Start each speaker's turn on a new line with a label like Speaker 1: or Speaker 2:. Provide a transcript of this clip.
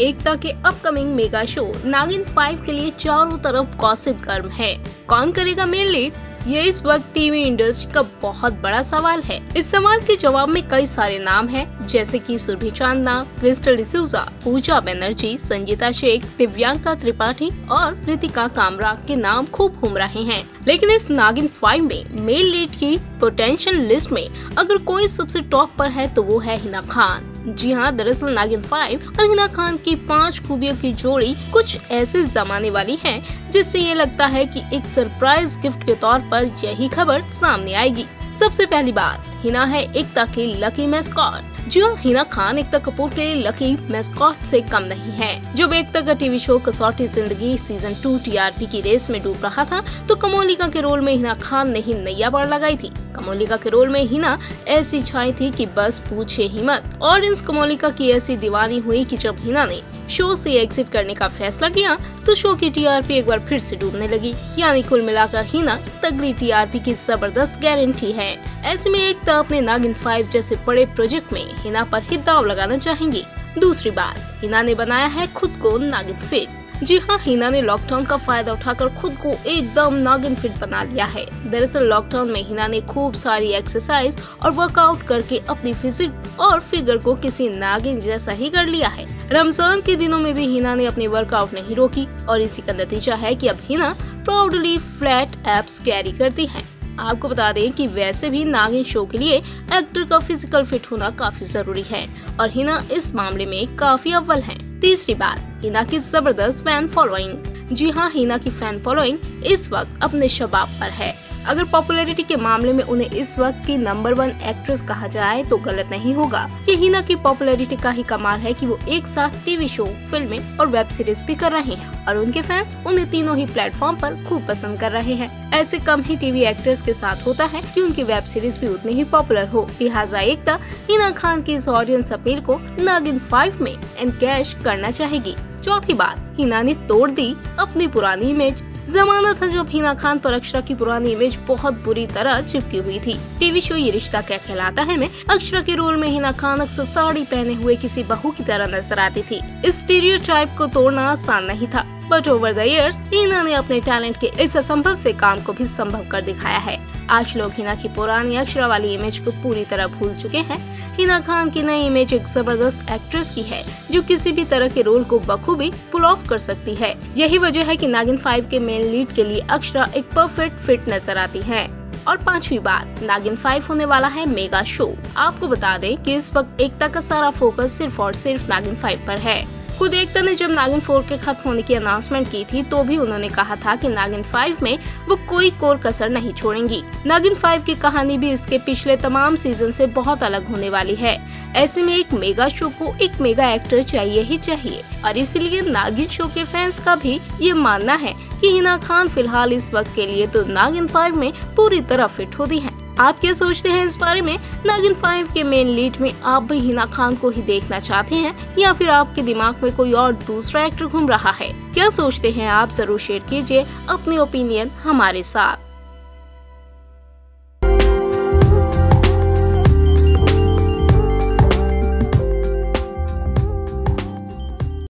Speaker 1: एकता के upcoming mega show Naagin five के लिए चारों तरफ़ गॉसिप गर्म है। कौन करेगा मेन लीड ये इस वक्त टीवी इंडस्ट्री का बहुत बड़ा सवाल है। इस सवाल के जवाब में कई सारे नाम हैं, जैसे कि सुरभि चांदना क्रिस्टल डिसूजा पूजा बनर्जी संजीता शेख दिव्यांका त्रिपाठी और रितिका कामरा के नाम खूब घूम रहे हैं। लेकिन इस नागिन फाइव में मेल लीड की पोटेंशियल लिस्ट में अगर कोई सबसे टॉप पर है तो वो है हिना खान। जी हाँ दरअसल नागिन फाइव और हिना खान की पाँच खूबियों की जोड़ी कुछ ऐसे जमाने वाली है, जिससे ये लगता है कि एक सरप्राइज़ गिफ्ट के तौर पर यही खबर सामने आएगी। सबसे पहली बात हिना है एकता की लकी मेस्कॉट जी और हिना खान एकता कपूर के लकी मेस्कॉट से कम नहीं है। जब एकता का TV show Kasautii Zindagii season two TRP की रेस में डूब रहा था तो कमोलिका के रोल में हिना खान ने ही नैया बाढ़ लगाई थी। कमोलिका के रोल में हिना ऐसी छाई थी कि बस पूछे ही मत। ऑडियंस कमोलिका की ऐसी दीवानी हुई कि जब हिना ने शो से एग्जिट करने का फैसला किया तो शो की टीआरपी एक बार फिर से डूबने लगी। यानी कुल मिलाकर हिना तगड़ी टीआरपी की ज़बरदस्त गारंटी है। ऐसे में एक तो अपने नागिन फाइव जैसे बड़े प्रोजेक्ट में हिना पर ही दाव लगाना चाहेंगी। दूसरी बात, हिना ने बनाया है खुद को नागिन फिट जी हाँ हिना ने लॉकडाउन का फ़ायदा उठाकर खुद को एकदम नागिन फिट बना लिया है। दरअसल लॉकडाउन में हिना ने खूब सारी एक्सरसाइज और वर्कआउट करके अपनी फिजिक और फिगर को किसी नागिन जैसा ही कर लिया है। रमज़ान के दिनों में भी हिना ने अपनी वर्कआउट नहीं रोकी और इसी का नतीजा है कि अब Hina proudly flat abs carry करती है। आपको बता दें कि वैसे भी नागिन शो के लिए एक्टर का फ़िज़िकल फिट होना काफ़ी ज़रूरी है और हिना इस मामले में काफ़ी अव्वल है। तीसरी बात, हिना की ज़बरदस्त फ़ैन फॉलोइंग जी हाँ हिना की फ़ैन फॉलोइंग इस वक्त अपने शबाब पर है। अगर पॉपुलैरिटी के मामले में उन्हें इस वक्त की नंबर वन एक्ट्रेस कहा जाए तो गलत नहीं होगा। ये हिना की पॉपुलैरिटी का ही कमाल है कि वो एक साथ टीवी शो, फ़िल्में और वेब सीरीज़ भी कर रहे हैं और उनके फैंस उन्हें तीनों ही प्लेटफॉर्म पर खूब पसंद कर रहे हैं। ऐसे कम ही टीवी एक्ट्रेस के साथ होता है कि उनकी वेब सीरीज़ भी उतनी ही पॉपुलर हो। लिहाजा एकता, हिना खान की इस ऑडियंस अपील को नागिन फाइव में एनकैश करना चाहेगी। चौथी बात, हिना ने तोड़ दी अपनी पुरानी इमेज जमाना था जब हिना खान पर अक्षरा की पुरानी इमेज बहुत बुरी तरह चिपकी हुई थी। टीवी शो ये रिश्ता क्या कहलाता है में? अक्षरा के रोल में हिना खान अक्सर साड़ी पहने हुए किसी बहू की तरह नज़र आती थी। इस स्टीरियो को तोड़ना आसान नहीं था। But over the years Hina ने अपने टैलेंट के इस असंभव से काम को भी संभव कर दिखाया है। आज लोग हिना की पुरानी अक्षरा वाली इमेज को पूरी तरह भूल चुके हैं। हिना खान की नई इमेज एक ज़बरदस्त एक्ट्रेस की है, जो किसी भी तरह के रोल को बखूबी पुल ऑफ़ कर सकती है। यही वजह है कि नागिन फाइव के मेन लीड के लिए अक्षरा एक परफेक्ट फिट नज़र आती है। और पांचवी बात, नागिन फाइव होने वाला है मेगा शो। आपको बता दें कि इस वक्त एकता का सारा फोकस सिर्फ़ और सिर्फ़ नागिन फाइव पर है। खुद एकता ने जब नागिन फोर के खत्म होने की अनाउंसमेंट की थी तो भी उन्होंने कहा था कि नागिन फाइव में वो कोई कोर कसर नहीं छोड़ेंगी। नागिन फाइव की कहानी भी इसके पिछले तमाम सीज़न से बहुत अलग होने वाली है। ऐसे में एक मेगा शो को एक मेगा एक्टर चाहिए ही चाहिए। और इसीलिए नागिन शो के फैंस का भी ये मानना है कि हिना खान फ़िलहाल इस वक्त के लिए तो नागिन फाइव में पूरी तरह फिट होती है। आप क्या सोचते हैं इस बारे में? नागिन फाइव के मेन लीड में आप भी हिना खान को ही देखना चाहते हैं, या फिर आपके दिमाग में कोई और दूसरा एक्टर घूम रहा है? क्या सोचते हैं आप? ज़रूर शेयर कीजिए अपने ओपिनियन हमारे साथ।